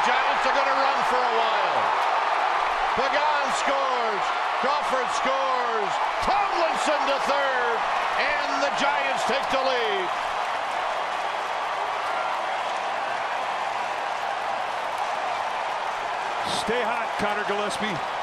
the Giants are going to run for a while. Pagan scores. Crawford scores. Tomlinson to third. And the Giants take the lead. Stay hot, Conor Gillaspie.